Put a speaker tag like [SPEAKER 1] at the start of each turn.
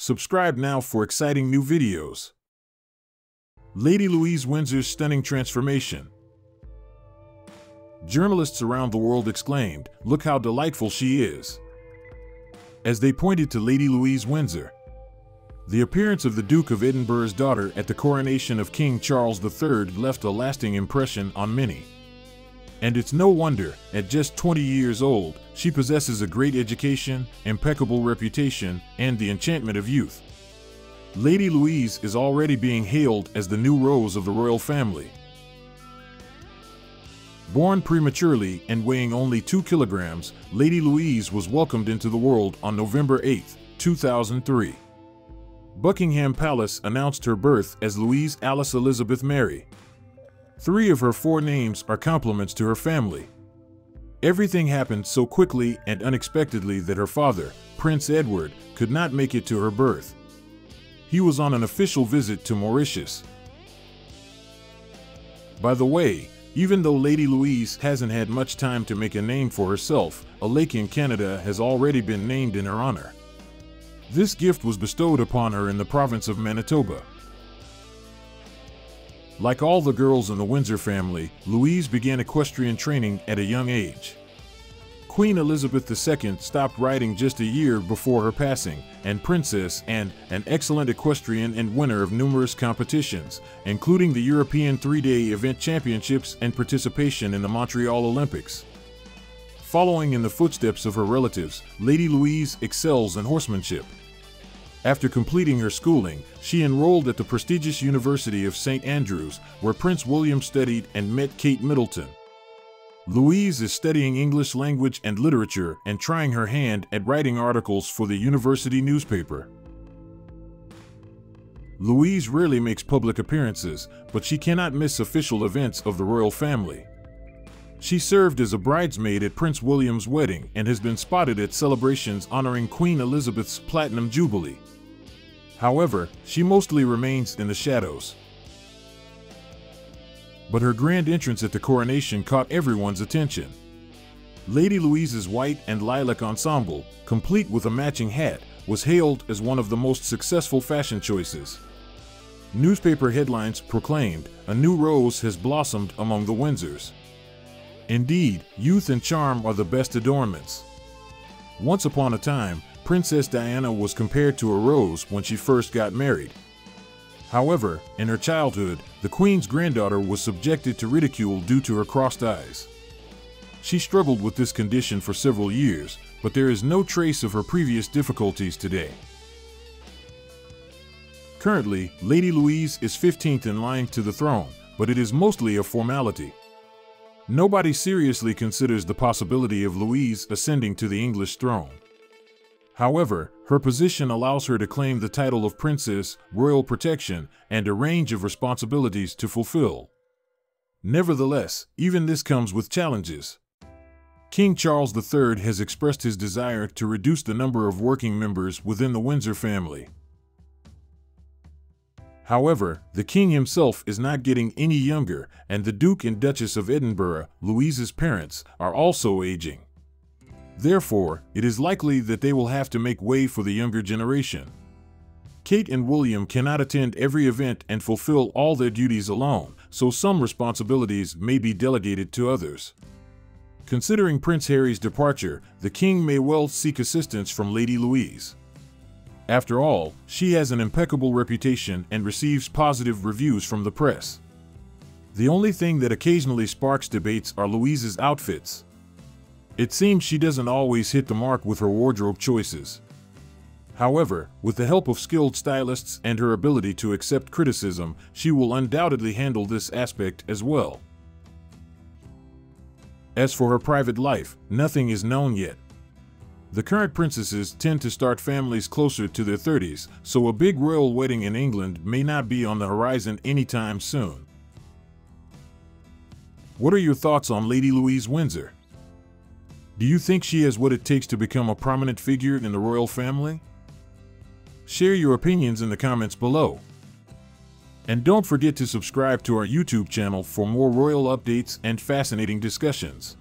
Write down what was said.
[SPEAKER 1] Subscribe now for exciting new videos. Lady Louise Windsor's stunning transformation. Journalists around the world exclaimed, Look how delightful she is! As they pointed to Lady Louise Windsor. The appearance of the Duke of Edinburgh's daughter at the coronation of King Charles III left a lasting impression on many. And it's no wonder, at just 20 years old, she possesses a great education, impeccable reputation, and the enchantment of youth. Lady Louise is already being hailed as the new rose of the royal family. Born prematurely and weighing only 2 kilograms, Lady Louise was welcomed into the world on November 8, 2003. Buckingham Palace announced her birth as Louise Alice Elizabeth Mary. Three of her four names are compliments to her family. Everything happened so quickly and unexpectedly that her father, Prince Edward, could not make it to her birth. He was on an official visit to Mauritius. By the way, even though Lady Louise hasn't had much time to make a name for herself, a lake in Canada has already been named in her honor. This gift was bestowed upon her in the province of Manitoba. Like all the girls in the Windsor family, Louise began equestrian training at a young age. Queen Elizabeth II stopped riding just a year before her passing, and Princess Anne, an excellent equestrian and winner of numerous competitions, including the European three-day event championships and participation in the Montreal Olympics. Following in the footsteps of her relatives, Lady Louise excels in horsemanship. After completing her schooling, she enrolled at the prestigious University of St. Andrews, where Prince William studied and met Kate Middleton. Louise is studying English language and literature and trying her hand at writing articles for the university newspaper. Louise rarely makes public appearances, but she cannot miss official events of the royal family. She served as a bridesmaid at Prince William's wedding and has been spotted at celebrations honoring Queen Elizabeth's Platinum Jubilee. However, she mostly remains in the shadows. But her grand entrance at the coronation caught everyone's attention. Lady Louise's white and lilac ensemble, complete with a matching hat, was hailed as one of the most successful fashion choices. Newspaper headlines proclaimed, a new rose has blossomed among the Windsors. Indeed, youth and charm are the best adornments. Once upon a time, Princess Diana was compared to a rose when she first got married. However, in her childhood, the Queen's granddaughter was subjected to ridicule due to her crossed eyes. She struggled with this condition for several years, but there is no trace of her previous difficulties today. Currently, Lady Louise is 15th in line to the throne, but it is mostly a formality. Nobody seriously considers the possibility of Louise ascending to the English throne. However, her position allows her to claim the title of princess, royal protection, and a range of responsibilities to fulfill. Nevertheless, even this comes with challenges. King Charles III has expressed his desire to reduce the number of working members within the Windsor family. However, the king himself is not getting any younger, and the Duke and Duchess of Edinburgh, Louise's parents, are also aging. Therefore, it is likely that they will have to make way for the younger generation. Kate and William cannot attend every event and fulfill all their duties alone, so some responsibilities may be delegated to others. Considering Prince Harry's departure, the king may well seek assistance from Lady Louise. After all, she has an impeccable reputation and receives positive reviews from the press. The only thing that occasionally sparks debates are Louise's outfits. It seems she doesn't always hit the mark with her wardrobe choices. However, with the help of skilled stylists and her ability to accept criticism, she will undoubtedly handle this aspect as well. As for her private life, nothing is known yet. The current princesses tend to start families closer to their 30s, so a big royal wedding in England may not be on the horizon anytime soon. What are your thoughts on Lady Louise Windsor? Do you think she has what it takes to become a prominent figure in the royal family? Share your opinions in the comments below. And don't forget to subscribe to our YouTube channel for more royal updates and fascinating discussions.